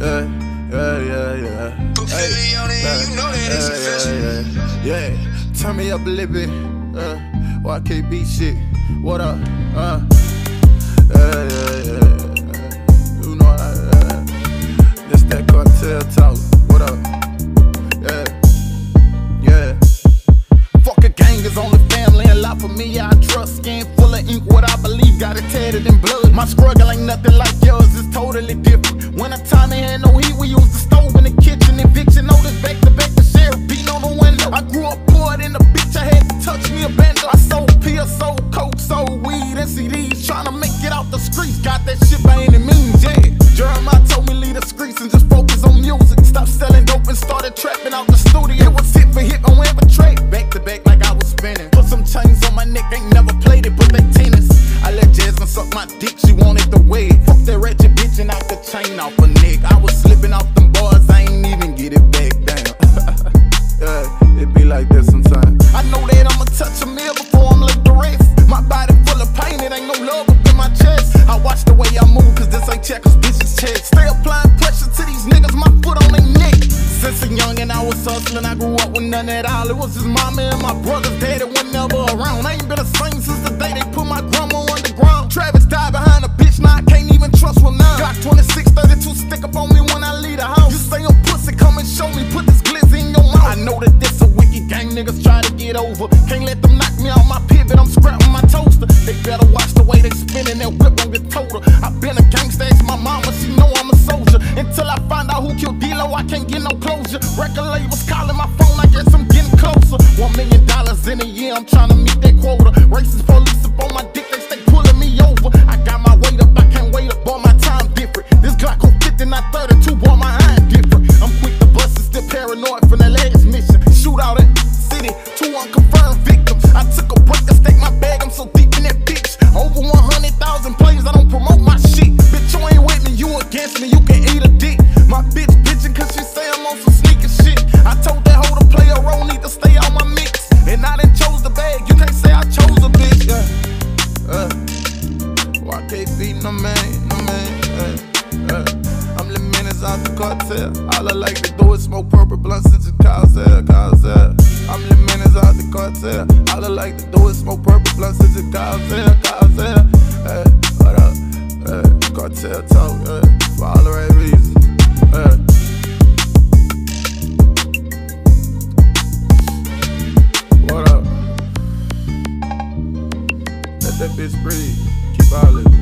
yeah, yeah, yeah, yeah. Hey, yeah, yeah, yeah, yeah. Turn me up a little bit. Uh, YKB shit. What up? Uh, yeah, yeah, yeah. You know I, uh, this that cartel talk. What up? Yeah, yeah. Fuck a gang is only family and life for me. I trust skin full of ink. What I believe got it tatted in blood. My struggle ain't nothing like yours. It's totally different. When a time ain't had oh, no heat, we used the stove in the kitchen. Eviction notice back to back. The sheriff beating on the window. I grew up poor in the bitch. I had to touch me a bando. I sold pills, sold coke, sold weed and CDs. Trying to make it out the streets. Got that shit by any means. Yeah. Jeremiah told me leave the streets and just focus on music. Stop selling dope and started trapping out the studio. It was hit for hit on every track. Back to back like I was spinning. Put some chains on my neck, ain't never played it, but they tennis. I let Jasmine suck my dick, off her neck. I was slipping off them bars, I ain't even get it back down. yeah, it be like that sometimes. I know that I'ma touch a meal before I'm like the rest. My body full of pain, it ain't no love up in my chest. I watch the way I move, cause this ain't checkers, bitches check. Stay applying pressure to these niggas, my foot on their neck. Since a young and I was hustling, I grew up with none at all. It was just mama and my brother's daddy were never around. I ain't been the same since the day they put my grandma on the ground. Travis died behind a bitch, now I can't even trust one now. Got 26, Can't let them knock me off my pivot, I'm scrapping my toaster. They better watch the way they spinning that whip on get total. I been a gangster, ask my mama, she know I'm a soldier. Until I find out who killed D-Lo, I can't get no closure. Record labels calling my phone, I guess I'm getting closer. One million dollars in a year, I'm trying to meet that quota. Racist Over 100,000 plays, I don't promote my shit. Bitch, you ain't with me, you against me, you can eat a dick. My bitch bitching cause she say I'm on some sneaker shit. I told that hoe to play a role, need to stay on my mix. And I done chose the bag, you can't say I chose a bitch. Yeah. Uh, why can't be no man, no man? Uh, uh. I'm the menace out the cartel. All I like to do is smoke purple blunts and just cause hell, cause hell. I'm the menace out the cartel. All I like to do is smoke purple blunts and just cause hell, cause saying? Hey, what up? Hey, cartel talk, hey, for all the right reasons. Eh. Hey. What up? Let that bitch breathe. Keep all it.